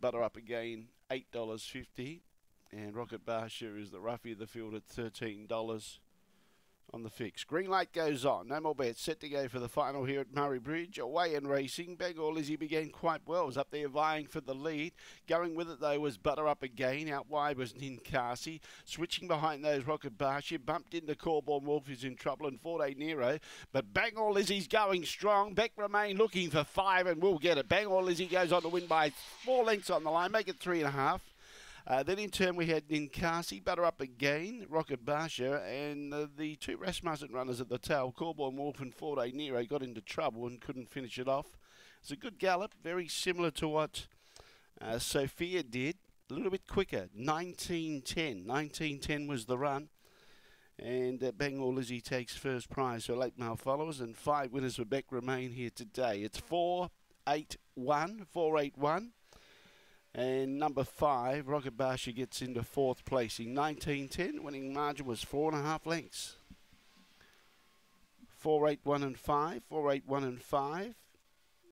Butter Up Again, $8.50. And Rocket Barsha is the roughie of the field at $13 on the fix. Green light goes on. No more bets. Set to go for the final here at Murray Bridge. Away and racing. Bangor Lizzie began quite well. Was up there vying for the lead. Going with it though was Butter Up again. Out wide was Ninkasi. Switching behind those Rocket Barsha. Bumped into Corborn Wolf who's in trouble and Day Nero. But Bangor Lizzie's going strong. Beck remain looking for five and will get it. Bangor Lizzie goes on to win by four lengths on the line. Make it three and a half. Uh, then in turn we had Ninkasi, Butter Up again, Rocket Barsha, and uh, the two Rasmussen runners at the tail, Corborn Wolf and Day Nero, got into trouble and couldn't finish it off. It's a good gallop, very similar to what uh, Sophia did, a little bit quicker, 1910. 1910 was the run. And uh, Bangor Lizzie takes first prize for late mail followers, and five winners for Beck remain here today. It's 481, 481. And number five, Rocket Barsha gets into fourth placing. 1910, winning margin was four and a half lengths. Four, eight, one, and five. Four, eight, one, and five.